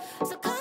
So come